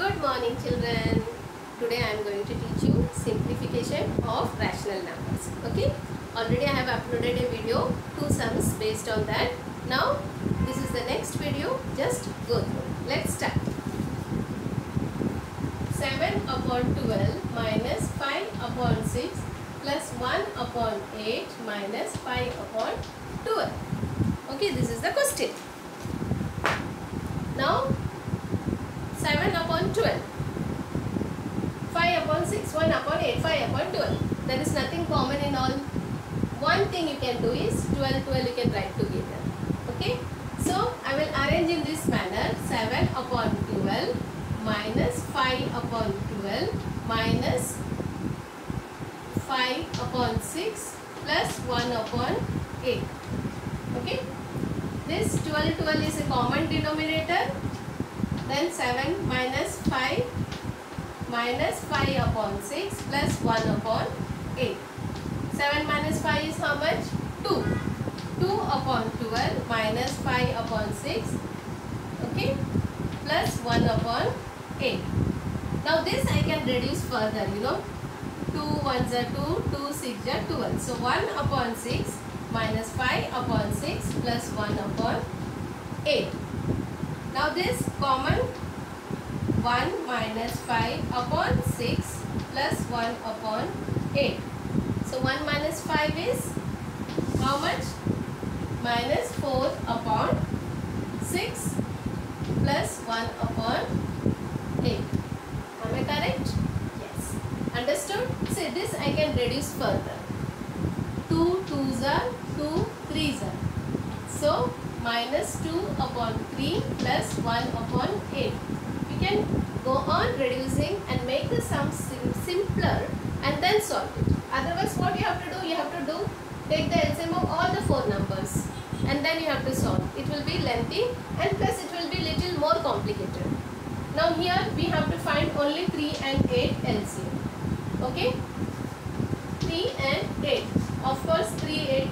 Good morning children. Today I am going to teach you simplification of rational numbers. Okay. Already I have uploaded a video, two sums based on that. Now this is the next video. Just go through. Let's start. 7 upon 12 minus 5 upon 6 plus 1 upon 8 minus 5 upon 12. Okay, this is the question. Now 7 upon 12. 5 upon 6, 1 upon 8, 5 upon 12. There is nothing common in all. One thing you can do is 12, 12 you can write together. Okay. So, I will arrange in this manner 7 upon 12 minus 5 upon 12 minus 5 upon 6 plus 1 upon 8. Okay. This 12, 12 is a common denominator. Then 7 minus 5 minus 5 upon 6 plus 1 upon 8. 7 minus 5 is how much? 2. 2 upon 12 minus 5 upon 6 okay plus 1 upon 8. Now this I can reduce further you know 2 ones are 2, 2 6 are 12. So 1 upon 6 minus 5 upon 6 plus 1 upon 8. Now this common 1 minus 5 upon 6 plus 1 upon 8. So 1 minus 5 is how much? Minus 4 upon 6 plus 1 upon 8. Am I correct? Yes. Understood? See this I can reduce further. 2 2s are 2 3s are. So minus 2 upon 3 plus 1 upon 8. We can go on reducing and make the sum simpler and then solve it. Otherwise what you have to do? You have to do take the LCM of all the four numbers and then you have to solve. It will be lengthy and plus it will be little more complicated. Now here we have to find only 3 and 8 LCM. Okay? 3 and 8. Of course 3, 8,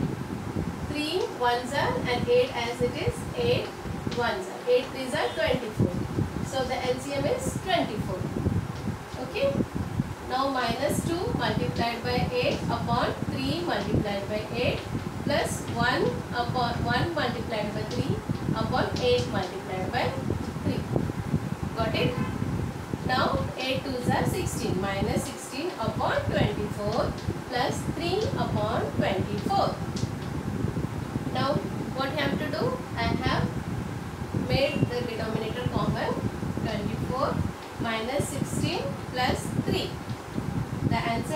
3 ones are and 8 as it is 8 ones are. 8 threes are 24. So the LCM is 24. Okay? Now minus 2 multiplied by 8 upon 3 multiplied by 8 plus 1 upon 1 multiplied by 3 upon 8 multiplied by 3. Got it? Now 8 twos are 16 minus 16 upon 24 plus 3 upon 24. Now what I have to do? I have made the denominator common 24 minus 16 plus 3.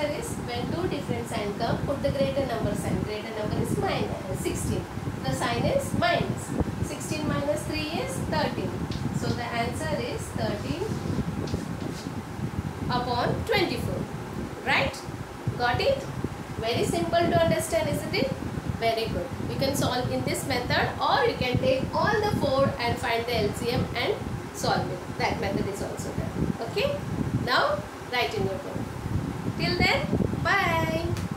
Answer is when two different signs come, put the greater number sign. Greater number is minus 16. The sign is minus. 16 minus 3 is 13. So the answer is 13 upon 24. Right? Got it? Very simple to understand, isn't it? Very good. You can solve in this method or you can take all the four and find the LCM and solve it. That method is also there. Okay? Now, write in your book. Till then, bye.